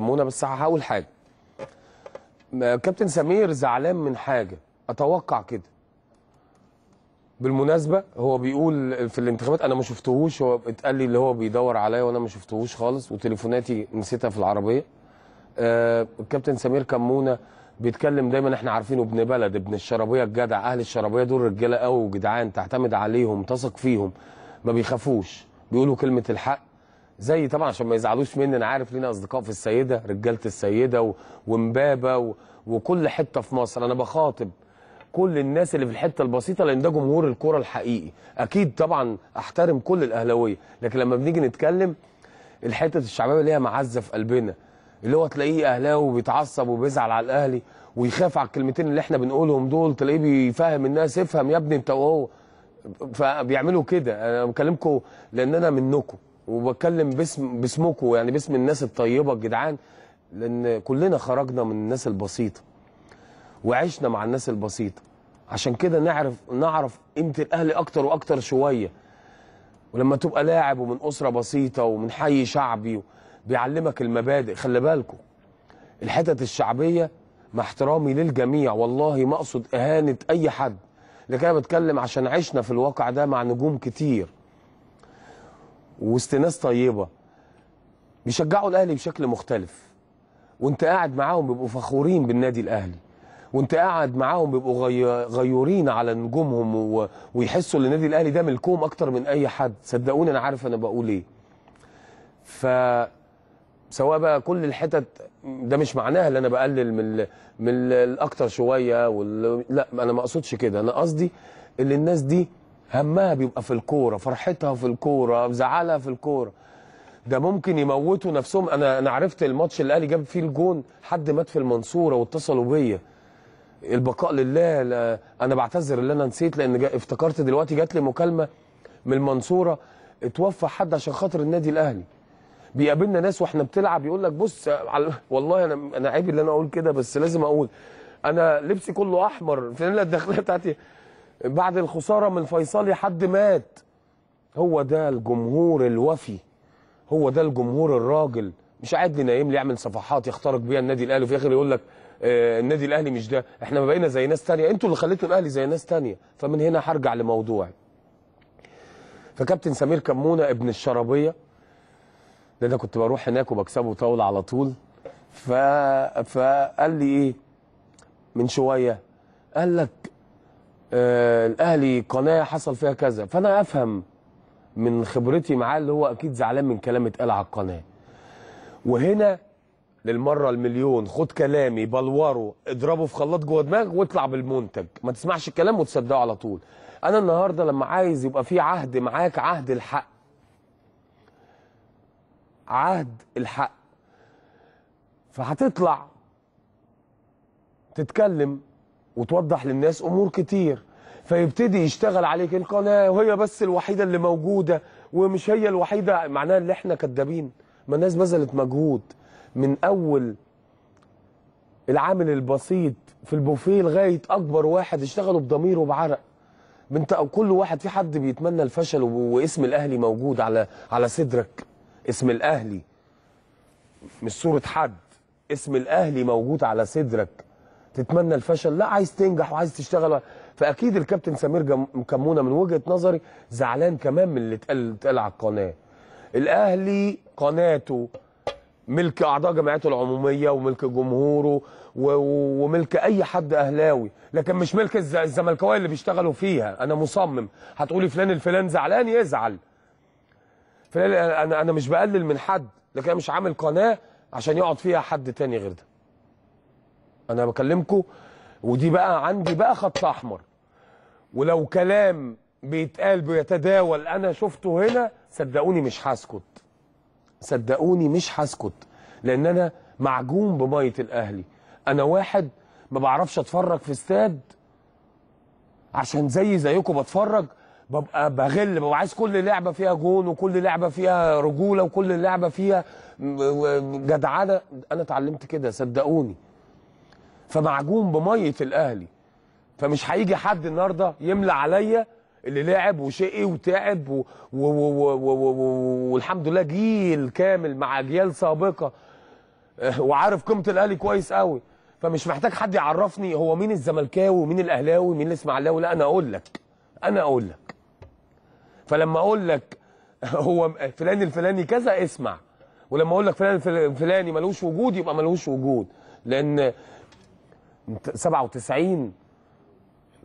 منى بس هقول حاجة. كابتن سمير زعلان من حاجة. أتوقع كده. بالمناسبة هو بيقول في الانتخابات أنا ما شفتهوش. هو اتقال لي اللي هو بيدور عليا وأنا ما شفتهوش خالص وتليفوناتي نسيتها في العربية. آه سمير كمونة بيتكلم دايما إحنا عارفينه ابن بلد ابن الشرابية الجدع أهل الشرابية دول رجالة قوي وجدعان تعتمد عليهم تثق فيهم ما بيخافوش. بيقولوا كلمة الحق. زي طبعا عشان ما يزعلوش مني أنا عارف لينا أصدقاء في السيدة رجالة السيدة و- ومبابة و... وكل حتة في مصر. أنا بخاطب كل الناس اللي في الحتة البسيطة لأن ده جمهور الكورة الحقيقي. أكيد طبعا أحترم كل الأهلاوية لكن لما بنيجي نتكلم الحتة الشعبية ليها معزة في قلبنا اللي هو تلاقيه أهلاوي وبيتعصب وبيزعل على الأهلي ويخاف على الكلمتين اللي إحنا بنقولهم دول تلاقيه بيفهم الناس افهم يا ابني انت وهو فبيعملوا كده. أنا بكلمكم لأن أنا منكم. وبتكلم باسم باسمكم يعني باسم الناس الطيبة الجدعان لأن كلنا خرجنا من الناس البسيطة وعشنا مع الناس البسيطة. عشان كده نعرف نعرف قيمة الاهلي أكتر وأكتر شوية. ولما تبقى لاعب ومن أسرة بسيطة ومن حي شعبي بيعلمك المبادئ. خلي بالكم الحتت الشعبية مع احترامي للجميع. والله ما أقصد إهانة أي حد لكن أنا بتكلم عشان عشنا في الواقع ده مع نجوم كتير. وسط ناس طيبة بيشجعوا الأهلي بشكل مختلف. وأنت قاعد معاهم بيبقوا فخورين بالنادي الأهلي. وأنت قاعد معاهم بيبقوا غي... غيورين على نجومهم و... ويحسوا إن النادي الأهلي ده ملكهم أكتر من أي حد. صدقوني أنا عارف أنا بقول إيه. ف سواء بقى كل الحتت ده مش معناها إن أنا بقلل من. من ال- الأكتر شوية وال... لا أنا ما أقصدش كده. أنا قصدي إن الناس دي همها بيبقى في الكورة فرحتها في الكورة زعلها في الكورة. ده ممكن يموتوا نفسهم. أنا أنا عرفت الماتش اللي الأهلي جاب فيه الجون حد مات في المنصورة واتصلوا بيا. البقاء لله لا أنا بعتذر اللي أنا نسيت لأن جا افتكرت دلوقتي جات لي مكالمة من المنصورة اتوفى حد عشان خاطر النادي الأهلي. بيقابلنا ناس وإحنا بتلعب يقول لك بص على والله أنا أنا عيب اللي أنا أقول كده بس لازم أقول. أنا لبسي كله أحمر الفانيلا الداخليه بتاعتي؟ بعد الخسارة من فيصلي حد مات. هو ده الجمهور الوفي. هو ده الجمهور الراجل. مش قاعد لي نايم لي يعمل صفحات يخترق بيها النادي الأهلي وفي الآخر يقول لك آه النادي الأهلي مش ده. إحنا ما بقينا زي ناس تانية. أنتوا اللي خليتوا الأهلي زي ناس تانية. فمن هنا هرجع لموضوعي. فكابتن سمير كمونة ابن الشرابية. ده أنا كنت بروح هناك وبكسبه طاولة على طول. ف... فقال لي إيه؟ من شوية. قال لك آه الأهلي قناة حصل فيها كذا. فأنا أفهم من خبرتي معاه اللي هو أكيد زعلان من كلام اتقال على القناة. وهنا للمرة المليون خد كلامي بلوره اضربه في خلاط جوه دماغك واطلع بالمنتج. ما تسمعش الكلام وتصدقه على طول. أنا النهارده لما عايز يبقى في عهد معاك عهد الحق. عهد الحق. فهتطلع تتكلم وتوضح للناس أمور كتير. فيبتدي يشتغل عليك القناة وهي بس الوحيدة اللي موجودة ومش هي الوحيدة معناها إن إحنا كدابين. ما الناس بذلت مجهود. من أول العامل البسيط في البوفيه لغاية أكبر واحد اشتغلوا بضمير وبعرق. انت كل واحد في حد بيتمنى الفشل واسم الأهلي موجود على على صدرك. اسم الأهلي. مش صورة حد. اسم الأهلي موجود على صدرك. تتمنى الفشل؟ لا عايز تنجح وعايز تشتغل. فأكيد الكابتن سمير جم- كمونة من وجهة نظري زعلان كمان من اللي اتقال اتقال على القناة. الأهلي قناته ملك أعضاء جمعيته العمومية وملك جمهوره و- وملك أي حد أهلاوي لكن مش ملك الز- الزملكاوية اللي بيشتغلوا فيها. أنا مصمم. هتقولي فلان الفلان زعلان؟ يزعل. فلان أنا أنا مش بقلل من حد لكن أنا مش عامل قناة عشان يقعد فيها حد تاني غير ده. أنا بكلمكم ودي بقى عندي بقى خط أحمر. ولو كلام بيتقال بيتداول أنا شفته هنا صدقوني مش هسكت. صدقوني مش هسكت لأن أنا معجون بمية الأهلي. أنا واحد ما بعرفش أتفرج في استاد. عشان زي زيكم بتفرج ببقى بغل ببقى عايز كل لعبة فيها جون وكل لعبة فيها رجولة وكل لعبة فيها جدعنة. أنا اتعلمت كده صدقوني. فمعجون بمية الأهلي. فمش هيجي حد النهارده يملى عليا اللي لعب وشقي وتعب. والحمد لله جيل كامل مع أجيال سابقة آه، وعارف قيمة الأهلي كويس قوي. فمش محتاج حد يعرفني هو مين الزملكاوي ومين الأهلاوي ومين الاسماعيلاوي لا أنا أقول لك. أنا أقول لك. فلما أقول لك هو فلان الفلاني كذا اسمع. ولما أقول لك فلان الفلاني ملوش وجود يبقى ملوش وجود. لأن 97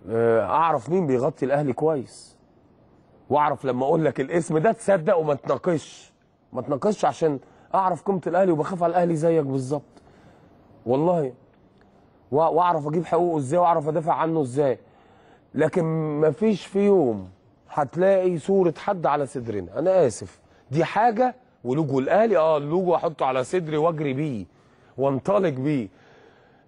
آه، أعرف مين بيغطي الأهلي كويس. وأعرف لما أقول لك الاسم ده تصدق وما تناقش. ما تناقش عشان أعرف قيمة الأهلي وبخاف على الأهلي زيك بالظبط. والله. وا- وأعرف أجيب حقوقه إزاي وأعرف أدافع عنه إزاي. لكن مفيش في يوم هتلاقي صورة حد على صدرنا. أنا آسف. دي حاجة ولوجو الأهلي. آه اللوجو أحطه على صدري وأجري بيه وانطلق بيه.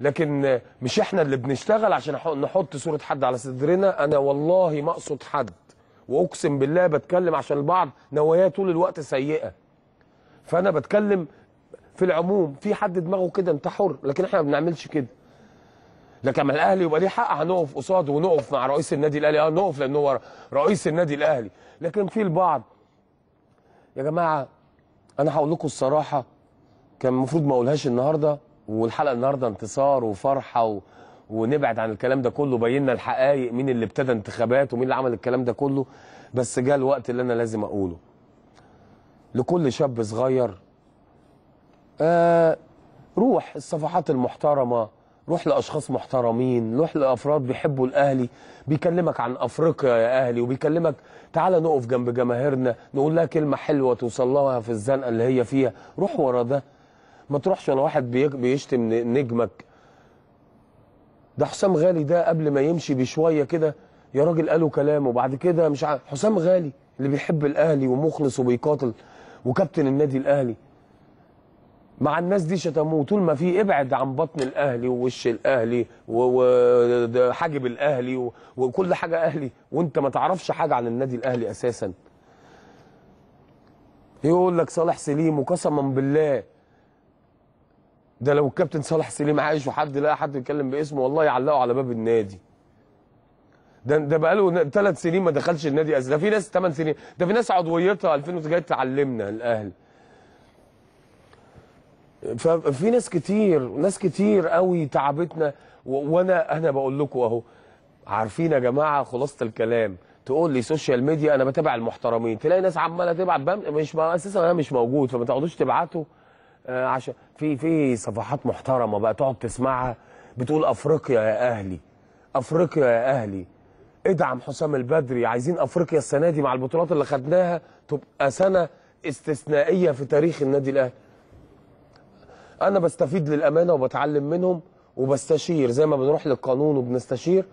لكن مش إحنا اللي بنشتغل عشان نح- نحط صورة حد على صدرنا. أنا والله ما أقصد حد. وأقسم بالله بتكلم عشان البعض نواياه طول الوقت سيئة. فأنا بتكلم في العموم في حد دماغه كده أنت حر لكن إحنا ما بنعملش كده. لكن لما الأهلي يبقى ليه حق هنقف قصاده ونقف مع رئيس النادي الأهلي. آه نقف لأن هو رئيس النادي الأهلي. لكن في البعض يا جماعة أنا هقول لكم الصراحة كان المفروض ما أقولهاش النهارده والحلقة النهارده انتصار وفرحة و... ونبعد عن الكلام ده كله. بينا الحقائق مين اللي ابتدى انتخابات ومين اللي عمل الكلام ده كله. بس جاء الوقت اللي أنا لازم أقوله. لكل شاب صغير آه روح الصفحات المحترمة روح لأشخاص محترمين روح لأفراد بيحبوا الأهلي. بيكلمك عن أفريقيا يا أهلي وبيكلمك تعالى نقف جنب جماهيرنا نقول لها كلمة حلوة توصل لها في الزنقة اللي هي فيها. روح ورا ده. ما تروحش ولا واحد بيشتم نجمك. ده حسام غالي ده قبل ما يمشي بشوية كده يا راجل قالوا كلام وبعد كده مش عارف حسام غالي اللي بيحب الأهلي ومخلص وبيقاتل وكابتن النادي الأهلي. مع الناس دي شتموه طول ما في ابعد عن بطن الأهلي ووش الأهلي وحاجب الأهلي وكل حاجة أهلي وانت ما تعرفش حاجة عن النادي الأهلي أساسا. يقول لك صالح سليم وقسما بالله ده لو الكابتن صالح سليم عايش وحد لقى حد يتكلم باسمه والله يعلقه على باب النادي. ده ده بقاله ثلاث سنين ما دخلش النادي أساسا. ده في ناس ثمان سنين ده في ناس عضويتها 2000 جاية تعلمنا الاهلي ففي ناس كتير ناس كتير قوي تعبتنا. وأنا أنا بقول لكم أهو عارفين يا جماعة خلاصة الكلام. تقول لي social media أنا بتابع المحترمين. تلاقي ناس عمالة تبعت مش أساسا أنا مش موجود فما تقعدوش تبعتوا. عشان في في صفحات محترمة بقى تقعد تسمعها. بتقول أفريقيا يا أهلي أفريقيا يا أهلي. ادعم حسام البدري؟ عايزين أفريقيا السنة دي مع البطولات اللي خدناها تبقى سنة استثنائية في تاريخ النادي الأهلي. أنا بستفيد للأمانة وبتعلم منهم وبستشير زي ما بنروح للقانون وبنستشير.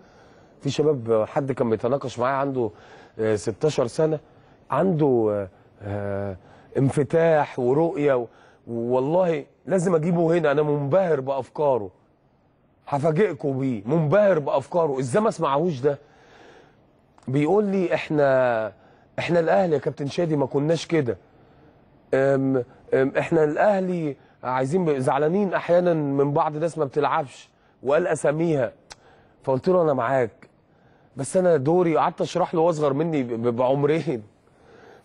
في شباب حد كان بيتناقش معايا عنده آه، 16 سنة عنده آه، آه، انفتاح ورؤية والله لازم أجيبه هنا أنا منبهر بأفكاره. هفاجئكم بيه منبهر بأفكاره. إزاي ما اسمعهوش ده؟ بيقول لي إحنا إحنا الأهلي يا كابتن شادي ما كناش كده. إحنا الأهلي عايزين زعلانين أحيانا من بعض ناس ما بتلعبش وقال أساميها. فقلت له أنا معاك بس أنا دوري قعدت أشرح له واصغر مني بعمرين.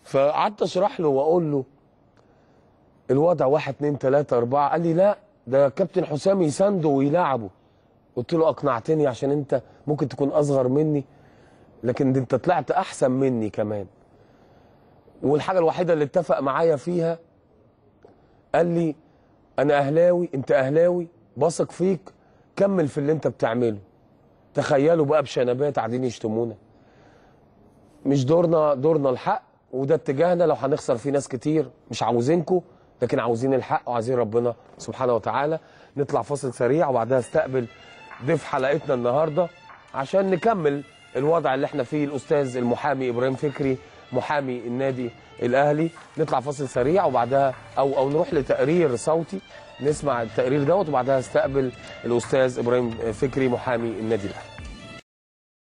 فقعدت أشرح له وأقول له الوضع واحد اتنين تلاتة أربعة. قال لي لا ده كابتن حسام يسانده ويلعبه قلت له أقنعتني عشان أنت ممكن تكون أصغر مني لكن أنت طلعت أحسن مني كمان. والحاجة الوحيدة اللي اتفق معايا فيها قال لي أنا أهلاوي أنت أهلاوي بثق فيك كمل في اللي أنت بتعمله. تخيلوا بقى بشنبات قاعدين يشتمونا. مش دورنا دورنا الحق وده اتجاهنا. لو هنخسر فيه ناس كتير مش عاوزينكم لكن عاوزين الحق وعايزين ربنا سبحانه وتعالى. نطلع فاصل سريع وبعدها استقبل ضيف حلقتنا النهارده عشان نكمل الوضع اللي إحنا فيه الأستاذ المحامي إبراهيم فكري محامي النادي الأهلي. نطلع فاصل سريع وبعدها أو أو نروح لتقرير صوتي. نسمع التقرير دوت وبعدها استقبل الأستاذ إبراهيم فكري محامي النادي الأهلي.